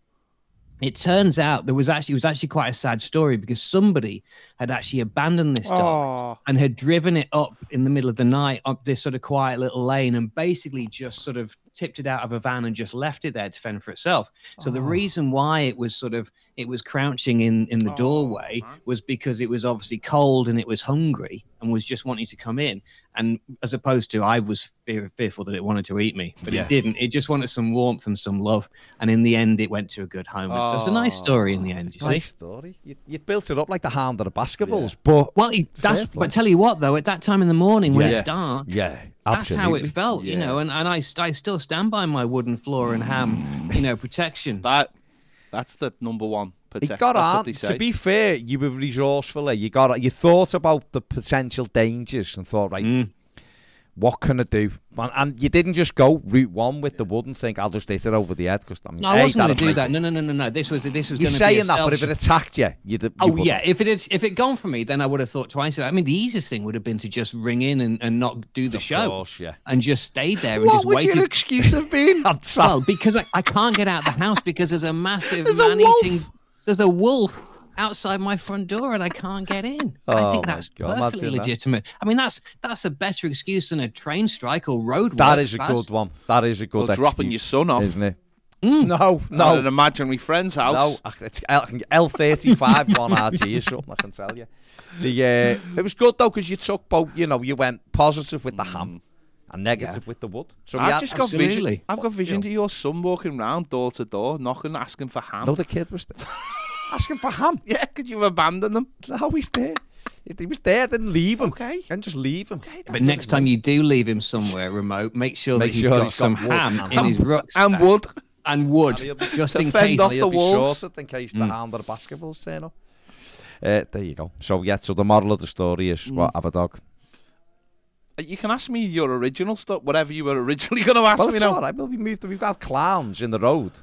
C: it turns out there was actually it was actually quite a sad story because somebody had actually abandoned this dog
B: Oh,
C: and had driven it up in the middle of the night up this sort of quiet little lane and basically just sort of tipped it out of a van and just left it there to fend for itself. So the
A: Oh.
C: reason why it was sort of it was crouching in in the
B: Oh,
C: doorway
B: man.
C: was because it was obviously cold and it was hungry and was just wanting to come in. And as opposed to I was fear, fearful that it wanted to eat me, but
A: Yeah.
C: it didn't. It just wanted some warmth and some love. And in the end, it went to a good home. And so it's a nice story in the end. You oh, see.
A: Nice story. You, you built it up like the hound of the basketballs, but
C: Well, he, that's.
A: Play.
C: But tell you what, though, at that time in the morning when
B: Yeah.
C: it's dark,
A: yeah,
C: that's how it
A: absolutely.
C: felt, you know. And, and I, I still stand by my wooden floor and ham, you know, protection.
B: that that's the number one.
A: It got
B: that's
A: on.
B: what they say.
A: To be fair, you were resourceful. You got. You thought about the potential dangers and thought, right,
C: Mm.
A: What can I do? And, and you didn't just go route one with the wood and think I'll just hit it over the head because I'm.
C: No, I wasn't going to do that. No, no, no, no, no. This was this was.
A: You're saying that, but if it attacked you, you'd. you
C: Oh
A: would've.
C: yeah, if it had if it gone for me, then I would have thought twice. I mean, the easiest thing would have been to just ring in and, and not do the
A: Of
C: show
A: course, yeah.
C: and just stayed there and
B: what
C: just
B: would
C: waited.
B: your excuse have been?
C: Well, because I, I can't get out of the house because there's a massive
B: There's a
C: man-eating. There's a wolf outside my front door and I can't get in. I
A: Oh
C: think that's
A: God,
C: perfectly
A: imagine that.
C: legitimate. I mean, that's that's a better excuse than a train strike or road.
A: that
C: works,
A: is a
C: Baz.
A: good one. That is a good.
B: Or dropping your son off
A: isn't it?
C: Mm.
A: No,
B: at
A: no,
B: an imaginary friend's
A: No,
B: house.
A: I- it's L, L thirty five one RG or something. I can tell you. The uh, it was good though because you took both. You know, you went positive with the ham and negative with the wood. So
B: I've
A: had,
B: just got vision.
C: Absolutely.
B: I've got vision to your son walking round door to door, knocking, asking for ham.
A: no, the kid was there. asking for ham.
B: Yeah, could you abandon them?
A: No, he's there. If he was there. Didn't leave him.
B: Okay.
A: and just leave him.
C: Okay, But next time you do leave him somewhere remote, make sure
A: Make
C: that he's
A: sure
C: got
A: he's got
C: some
A: wood.
C: ham in his rucksack
B: And wood.
C: and wood,
A: And
C: just in
B: fend
C: case.
B: off
A: He'll
B: the
A: be
B: wolves.
A: shorted in case the hmm. Hound of the Baskervilles turn up. Uh, there you go. So yeah, so the moral of the story is what hmm. have a dog.
B: Uh, you can ask me your original stuff, whatever you were originally going to ask
A: Well,
B: me
A: it's
B: now.
A: all right. Well, we moved. We've got clowns in the road.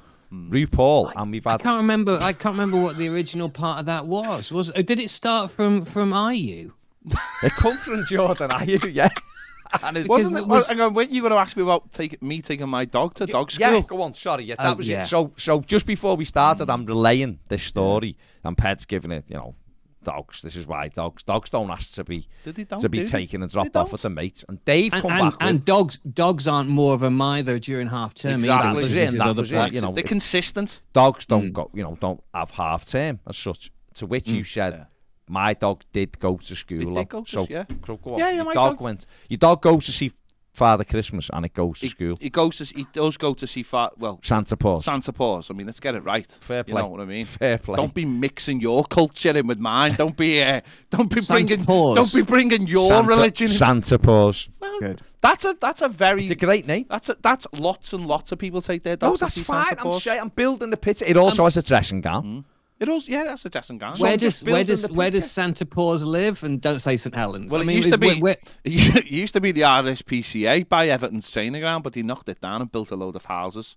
A: RuPaul, and we've had.
C: I can't remember. I can't remember what the original part of that was. Was uh, did it start from from IU?
A: They come from Jordan, are you? Yeah. and it's,
B: Wasn't
C: Because
B: it?
C: it was-
B: hang on, weren't you going to ask me about take, me taking my dog to dog school?
A: yeah, go on. Sorry, yeah, that
C: Oh,
A: was
C: yeah.
A: it. So, so just before we started, I'm relaying this story, and Ped's giving it, you know, dogs. This is why dogs dogs don't ask to be
B: don't,
A: to be taken and dropped off
B: don't.
A: at the mates. And Dave
C: And,
A: come
C: and,
A: back
C: and
A: with
C: dogs dogs aren't more of a mither during half term
B: Exactly.
C: either.
A: that was
C: because
A: it.
C: this
A: And that was it. You know,
B: They're
A: it-
B: consistent.
A: dogs don't
C: Mm.
A: go, you know, don't have half term as such. To which you said.
B: Yeah.
A: My dog did go to school.
B: did go to-
A: so,
B: yeah.
A: so go on.
B: Yeah, yeah,
A: your
B: my
A: dog,
B: dog-
A: went. Your dog goes to see Father Christmas, and it goes to
B: He,
A: school.
B: he goes to he does go to see far, well
A: Santa Paws.
B: Santa Paws. I mean, let's get it right.
A: Fair play.
B: You
A: play.
B: know what I mean?
A: Fair play.
B: Don't be mixing your culture in with mine. Don't be uh, don't be
C: Santa
B: bringing
C: Claus.
B: don't be bringing your
A: Santa,
B: religion. into-
A: Santa Paws.
B: Well,
C: Good.
B: That's a that's a very
A: It's a great name.
B: that's a, that's lots and lots of people take their
A: No,
B: dogs. to
A: that's
B: see
A: fine.
B: Santa
A: I'm,
B: Claus.
A: shay- I'm building the picture. It also has a dressing gown.
B: It was yeah, that's a decent guy.
C: Where
A: I'm
C: does where does where does. Santa Paws live? And don't say St Helens.
B: Well,
C: I
B: it used to
C: where-
B: be
C: where-
B: it used to be the RSPCA by Everton's training ground, but they knocked it down and built a load of houses.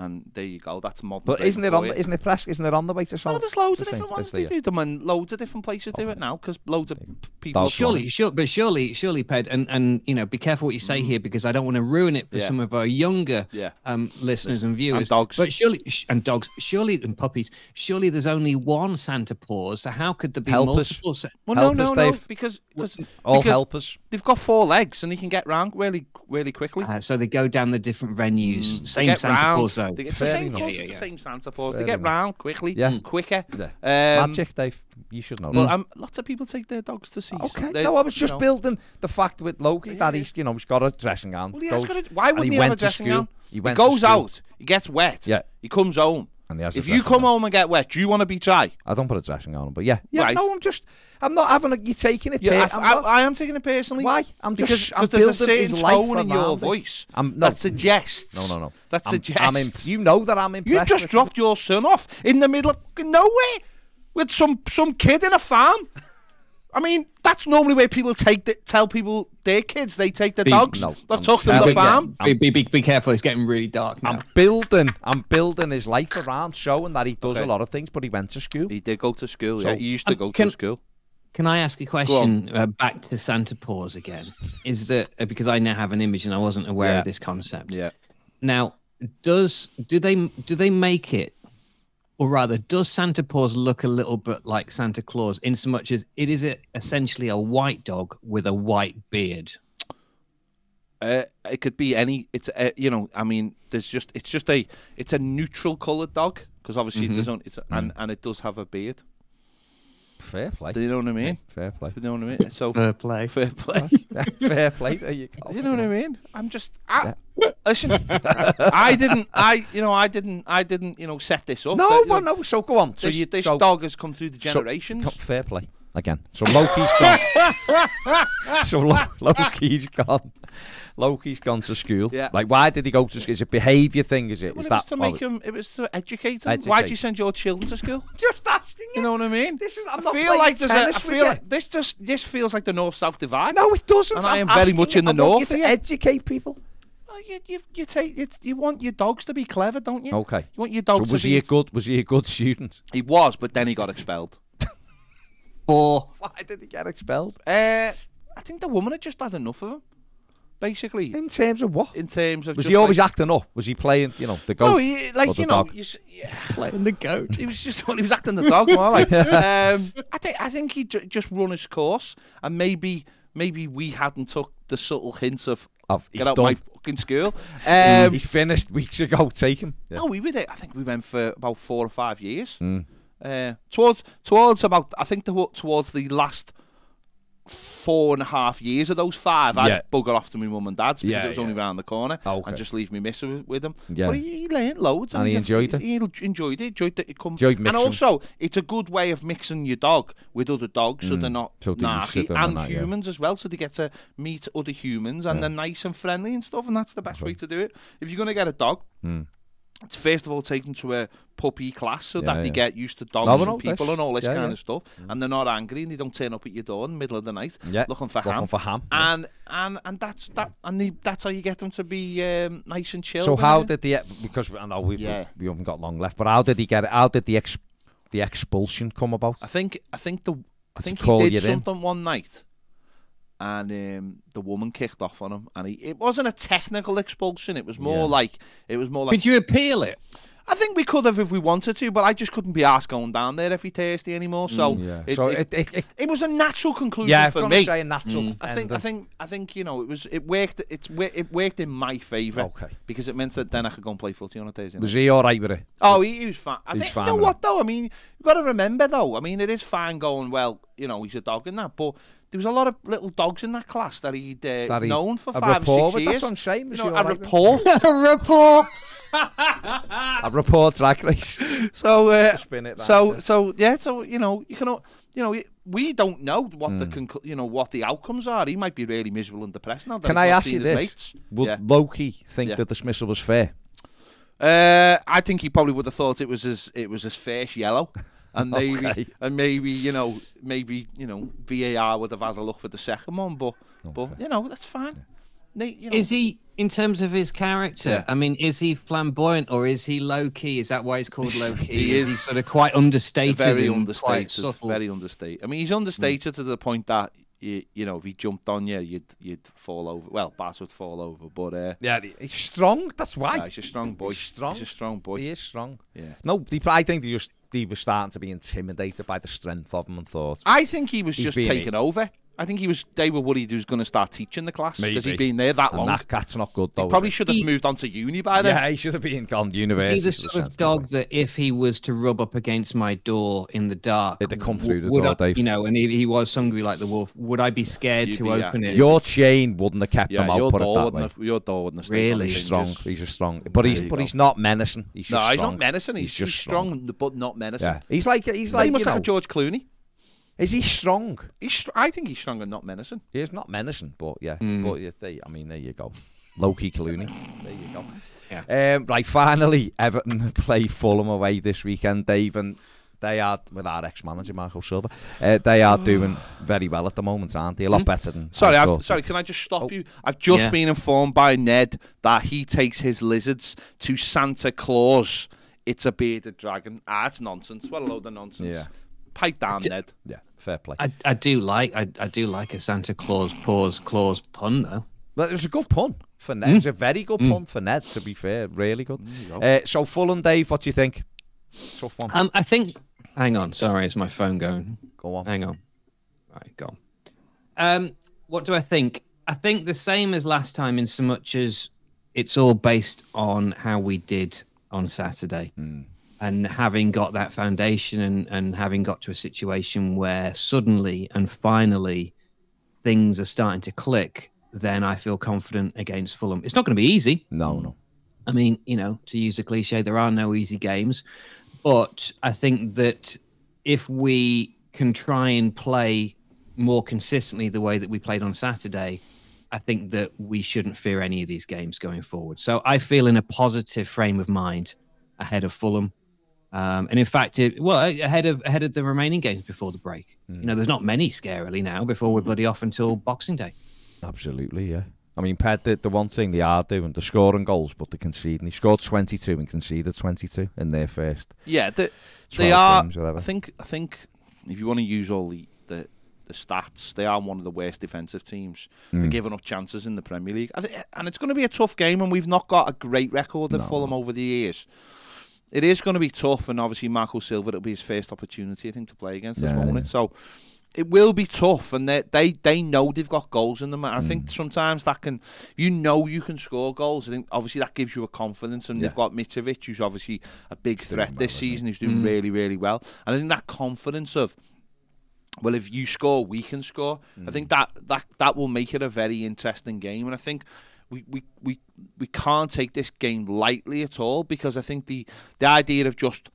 B: And there you go. That's modern.
A: But isn't it on? Isn't it press? Isn't it on the way to
B: Oh,
A: Sol?
B: there's loads of different ones they do them, and loads of different places do it now because loads of people.
C: Surely, sure, but surely, surely, Ped, and and you know, be careful what you say here because I don't want to ruin it for
B: Mm. Yeah.
C: some of our younger
B: Yeah.
C: um, listeners and viewers.
B: dogs.
C: but surely, sh- and dogs, surely, and puppies. Surely, there's only one Santa Paws. So how could there be
A: Help
C: multiple? Sa-
B: Well,
A: Help
B: no,
A: us,
B: no, no,
A: Dave.
B: because because,
A: All
B: because
A: helpers.
B: they've got four legs and they can get round really really quickly.
C: uh, so they go down the different venues.
B: They
C: Same Santa
B: round.
C: Paws though.
B: They, it's the same
A: enough.
C: Yeah,
B: it's
C: yeah,
B: the same Santa Paws.
A: Fair
B: they get
A: enough.
B: round quickly,
A: Yeah.
B: quicker.
A: Yeah.
B: Um,
A: Magic, Dave. You should know. That.
B: um, lots of people take their dogs to see.
A: Okay.
B: they-
A: No, I was just
B: know.
A: building the fact with Loki
B: Yeah,
A: that he's, you know, he's got a dressing gown.
B: Well, he
A: goes-
B: got a, why wouldn't
A: he
B: he, have a dressing gown?
A: He
B: He, goes out, he gets wet,
A: Yeah.
B: he comes home.
A: And he has
B: If you come
A: gown.
B: home and get wet, do you want to be dry?
A: I don't put a dressing gown on, but yeah, yeah.
B: Right.
A: No, I'm just, I'm not having a. You're taking it.
B: Yeah,
A: per-
B: I,
A: I'm
B: I, am taking it personally.
A: Why? I'm
B: because
A: just. I'm
B: because there's a certain tone in your voice
A: I'm no,
B: that suggests.
A: no, no, no.
B: That
A: I'm,
B: suggests.
A: I'm in, you know that I'm
B: in.
A: you
B: just dropped your son off in the middle of nowhere with some some kid in a farm. I mean, that's normally where people take the, tell people their kids they take their
C: Be-
B: dogs.
A: no,
B: They've
A: I'm
B: took them to the farm.
C: Be, be, be, be careful. It's getting really dark now.
A: I'm building. I'm building his life around, showing that he does
B: Okay.
A: a lot of things, but he went to school.
B: He did go to school.
A: So-
B: yeah, he used to
C: Um,
B: go
C: can-
B: to school.
C: Can I ask a question uh, back to Santa Paws again? Is that uh, because I now have an image and I wasn't aware
B: Yeah.
C: of this concept?
B: Yeah.
C: Now, does do they do they make it, or rather, does Santa Paws look a little bit like Santa Claus in so much as it is a, essentially a white dog with a white beard?
B: Uh, it could be any. It's uh, you know. I mean, there's just. It's just a. It's a neutral coloured dog because obviously
C: Mm-hmm.
B: it doesn't. It's
C: Mm.
B: and and it does have a beard.
A: Fair play.
B: Do you know what I mean?
A: Fair play.
B: Do you know what I mean? So fair
C: play.
B: fair play.
A: Fair play. There you go.
B: Do you know what I mean? I'm just. I, listen, I didn't. I you know I didn't. I didn't. You know set this up.
A: No,
B: but, you
A: well,
B: know,
A: no. So go on. So
B: This,
A: you
B: this
A: so,
B: dog has come through the generations.
A: co- fair play again. So Loki's gone. so Lo- Loki's gone. Loki's gone to school.
B: Yeah.
A: Like, why did he go to school? Is it behaviour thing? Is it?
B: Well,
A: Is
B: it
A: that
B: was to
A: oh,
B: make him. It was to educate him. Why'd you send your children to school?
A: Just asking
B: You know what I mean?
A: This is. I'm
B: I
A: not
B: feel
A: playing
B: like there's a. I feel like this just. This feels like the north-south divide.
A: No, it doesn't.
B: And I
A: I'm
B: very much in the
A: I want
B: north
A: You to educate people.
B: Well, you, you, you take it. You want your dogs to be clever, don't you?
A: Okay.
B: You want your
A: So
B: dog to
A: was
B: be.
A: he a good? Was he a good student?
B: He was, but then he got expelled.
C: Or
A: Why did he get expelled?
B: Uh, I think the woman had just had enough of him. Basically,
A: In terms of what?
B: in terms of
A: Was he always
B: like,
A: acting up? Was he playing? You know, the goat.
B: No, he, like you know, you, yeah,
C: playing the goat.
B: he was just he was acting the dog more like. um, I think I think he j- just run his course, and maybe maybe we hadn't took the subtle hints of
A: Of-
B: get
A: he's
B: out
A: done.
B: my fucking school. Um,
A: He's finished weeks ago. Take him. Yeah.
B: No, we were there. I think we went for about four or five years.
A: Mm.
B: Uh, towards towards about I think the, towards the last four and a half years of those five,
A: Yeah.
B: I'd bugger off to my mum and dad's because
A: Yeah,
B: it was only
A: yeah.
B: round the corner,
A: Okay.
B: and just leave me miss with, with him.
A: Yeah.
B: but he, he learned loads,
A: And he enjoyed it?
B: He enjoyed it. Enjoyed it. it come,
A: Enjoyed
B: and also, it's a good way of mixing your dog with other dogs, so they're not
A: Mm. So they're used to
B: narky, and
A: and that, yeah.
B: humans as well, so they get to meet other humans, and they're nice and friendly and stuff, and that's the best way to do it. If you're gonna get a dog.
A: Mm.
B: It's first of all take them to a puppy class so
A: Yeah,
B: that they
A: yeah.
B: get used to dogs
A: No,
B: and people
A: this-
B: and all this
A: yeah,
B: kind of stuff, and they're not angry and they don't turn up at your door in the middle of the night looking for
A: looking
B: ham.
A: for ham.
B: And and and that's that, and they, that's how you get them to be um, nice and chill.
A: So how did the because I know we
B: Yeah.
A: we haven't got long left, but how did he get it? How did the ex, the expulsion come about?
B: I think I think the I think
A: he call
B: he
A: you
B: did
A: in?
B: something one night, and um, the woman kicked off on him, and he it wasn't a technical expulsion. It was more
A: Yeah.
B: like it was more like
C: Did you appeal it?
B: I think we could have if we wanted to, but I just couldn't be asked going down there every Thursday anymore. So
A: Mm, yeah.
B: it,
A: so
B: it,
A: it, it, it
B: it was a natural conclusion
A: yeah,
B: for
A: I'm
B: me.
A: say a natural.
B: I think I think I think you know it was it worked it's it worked in my favour
A: Okay.
B: because it meant that then I could go and play footy on a Thursday.
A: was he all right with it?
B: Oh, he, he was fine. I
A: He's
B: think
A: fine
B: you know what though. I mean, you've got to remember though. I mean, it is fine going well. You know, he's a dog in that, but there was a lot of little dogs in that class that he'd uh,
A: That he-
B: known for
A: a
B: five
A: rapport
B: or six years.
A: that's saying, was
B: You know, a
A: with it?
B: rapport.
C: Report.
A: A report drag race.
B: So, uh,
A: it
B: so, so yeah. So you know, you can, you know, we don't know what
A: Hmm.
B: the conclu- you know what the outcomes are. He might be really miserable and depressed now.
A: Can I ask you this?
B: mates.
A: Would
B: Yeah.
A: Loki think
B: Yeah.
A: the dismissal was fair?
B: Uh, I think he probably would have thought it was as it was as face yellow, and maybe
A: Okay.
B: and maybe you know maybe you know VAR would have had a look for the second one, but but you know that's fine. They, you know,
C: Is he, in terms of his character?
B: Yeah.
C: I mean, is he flamboyant or is he low key? Is that why he's called low key?
B: He
C: is, he
B: is
C: sort of quite understated
B: very
C: and quite
B: understated, very understated. I mean, he's understated to the point that you, you know if he jumped on you, you'd you'd fall over. Well, Bass would fall over, but uh,
A: Yeah, he's strong. That's why.
B: yeah, he's a strong boy.
A: He's strong.
B: He's a strong boy.
A: He is strong.
B: Yeah.
A: No, they, I think they just they was starting to be intimidated by the strength of him and thought.
B: I think he was just taken over. I think he was. They were worried he was going to start teaching the class because he'd been there that
A: And
B: long.
A: that cat's not good though.
B: He probably should have
C: He-
B: moved on to uni by then.
A: Yeah, he should have been gone to university.
C: he the
A: for
C: sort of
A: sensible
C: dog
A: thing.
C: that if he was to rub up against my door in the dark,
A: It'd come
C: w-
A: through the
C: would
A: door,
C: I,
A: Dave.
C: You know, and he, he was hungry like the wolf. Would I be scared
B: You'd
C: to
B: be, yeah.
C: open it?
A: Your chain wouldn't have kept
B: Yeah,
A: him out.
B: your
A: Put it
B: door
A: that
B: wouldn't
A: way.
B: have, your door wouldn't have stayed
C: Really?
A: He's strong. He's just strong, but he's
B: There you
A: but
B: go.
A: he's not menacing. He's
B: No,
A: just
B: he's not menacing. He's,
A: He's just
B: he's strong, but not menacing.
A: Yeah, he's like he's
B: Like,
A: like
B: he must
A: you
B: have a George Clooney.
A: Is he strong?
B: He's, I think he's strong and not menacing.
A: He's not menacing, but yeah,
B: Hmm.
A: but yeah, there, I mean, there you go. Loki Clooney. there you go.
C: Yeah.
A: Um, right, finally, Everton play Fulham away this weekend, Dave, and they are with our ex-manager Michael Silva. Uh, they are doing very well at the moment, aren't they? A lot better than.
B: Sorry,
A: I
B: I've, sorry. Can I just stop
A: Oh.
B: you? I've just
C: Yeah.
B: been informed by Ned that he takes his lizards to Santa Claus. It's a bearded dragon. Ah, it's nonsense. What a load of nonsense.
A: Yeah.
B: Pipe down, Ned.
A: Yeah, fair play.
C: I, I do like I, I do like a Santa Claus pause clause pun though.
A: But it was a good pun for Ned. It was a very good pun for Ned, to be fair. Really good.
B: go.
A: Uh, so, Fulham, Dave, what do you think? Tough one.
C: Um, I think. Hang on, sorry, is my phone going?
A: Go on.
C: Hang on. Right, go on. Um, what do I think? I think the same as last time, in so much as it's all based on how we did on Saturday, and having got that foundation, and and having got to a situation where suddenly and finally things are starting to click. Then I feel confident against Fulham. It's not going to be easy.
A: No, no.
C: I mean, you know, to use a cliche, there are no easy games. But I think that if we can try and play more consistently the way that we played on Saturday, I think that we shouldn't fear any of these games going forward. So I feel in a positive frame of mind ahead of Fulham. Um, and in fact, it, well, ahead of ahead of the remaining games before the break. You know, there's not many scarily now before we're bloody off until Boxing Day.
A: Absolutely, yeah. I mean, Ped did the one thing they are doing, they're scoring goals, but they're conceding. He scored 22 and conceded 22 in their first.
B: Yeah, they, they are. I think. I think if you want to use all the, the the stats, they are one of the worst defensive teams
A: Hmm.
B: for giving up chances in the Premier League. And it's going to be a tough game, and we've not got a great record at
A: No.
B: Fulham over the years. It is going to be tough, and obviously Marco Silva it'll be his first opportunity, I think, to play against us,
A: Yeah,
B: won't
A: yeah.
B: it? So it will be tough, and they they they know they've got goals in them. I
A: Mm.
B: think sometimes that can, you know, you can score goals. I think obviously that gives you a confidence, and
A: Yeah.
B: they've got Mitrovic, who's obviously a big
A: doing
B: threat this
A: isn't
B: season. Who's doing really really well, and I think that confidence of. Well, if you score, we can score. I think that, that that will make it a very interesting game, and I think we, we, we, we can't take this game lightly at all because I think the the idea of just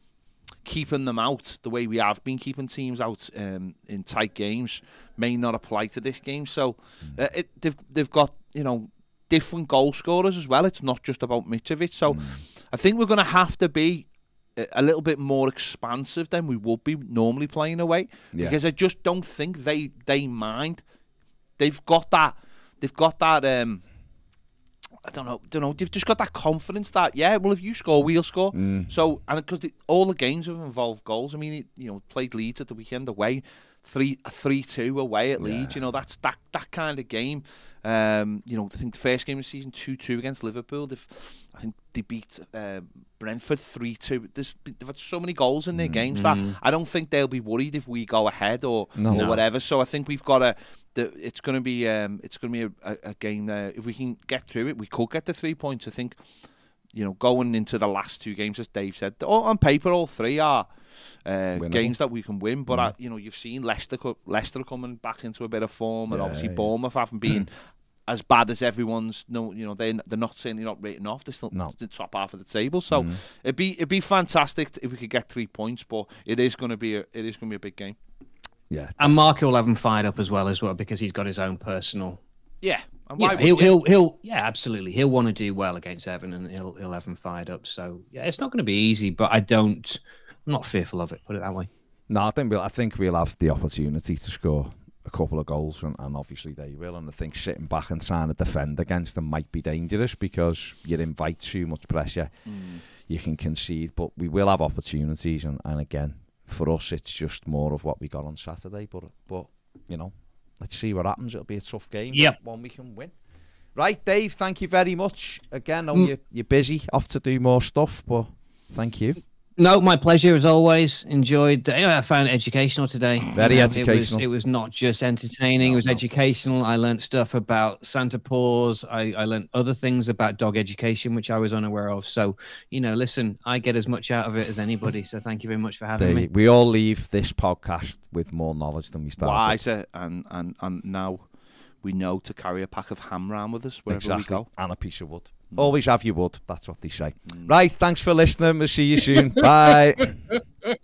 B: keeping them out the way we have been keeping teams out um, in tight games may not apply to this game. So uh, it, they've they've got you know different goal scorers as well. It's not just about Mitrovic. So I think we're going to have to be a- a little bit more expansive than we would be normally playing away
A: Yeah.
B: because I just don't think they they mind. They've got that. They've got that. Um, I don't know. Don't know. They've just got that confidence that yeah. Well, if you score, we'll score. So and because all the games have involved goals. I mean, it, you know, played Leeds at the weekend away, three three two away at Leeds. You know, that's that that kind of game. Um, you know, I think the first game of the season two two against Liverpool. They've, I think they beat uh, Brentford three two. There's they've had so many goals in their games that I don't think they'll be worried if we go ahead or
A: No.
B: or whatever. So I think we've got to. The, it's going to be um, it's going to be a, a, a game there. If we can get through it, we could get the three points. I think you know, going into the last two games, as Dave said, all, on paper, all three are uh, games that we can win. But uh, you know, you've seen Leicester, Leicester coming back into a bit of form, and
A: Yeah,
B: obviously
A: yeah.
B: Bournemouth haven't been as bad as everyone's. No, you know, they they're not saying they're not written off. They're still
A: No.
B: the top half of the table. So mm-hmm. it'd be it'd be fantastic if we could get three points. But it is going to be a, it is going to be a big game.
A: Yeah.
C: And Marco will have him fired up as well as well because he's got his own personal
B: Yeah, and
C: Yeah,
B: would
C: he'll,
B: you?
C: he'll, he'll, yeah, absolutely. He'll want to do well against Evan, and he'll, he'll have him fired up. So yeah, it's not going to be easy, but I don't, I'm not fearful of it. Put it that way.
A: No, I think we'll, I think we'll have the opportunity to score a couple of goals, and, and obviously they will. And I think sitting back and trying to defend against them might be dangerous because you invite too much pressure. You can concede, but we will have opportunities. And, and again, for us, it's just more of what we got on Saturday. But but you know, let's see what happens. It'll be a tough game. But one we can win. Right, Dave. Thank you very much. Again,
C: Mm.
A: you you're busy, off to do more stuff, but thank you.
C: No, my pleasure as always. Enjoyed. I found it educational today.
A: Very um,
C: It was,
A: educational.
C: it was not just entertaining. it was educational. I learnt stuff about Santa Paws. I, I learnt other things about dog education, which I was unaware of. So, you know, listen, I get as much out of it as anybody. So, thank you very much for having
A: They,
C: me.
A: we all leave this podcast with more knowledge than we started.
B: wiser, and, and, and now we know to carry a pack of ham round with us wherever
A: exactly.
B: we go.
A: And a piece of wood. Oh, Always have your wood. That's what they say. Mm. Right. Thanks for listening. We'll see you soon. Bye.